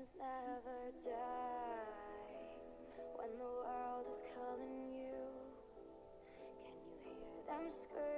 Dreams never die when the world is calling you. Can you hear them scream?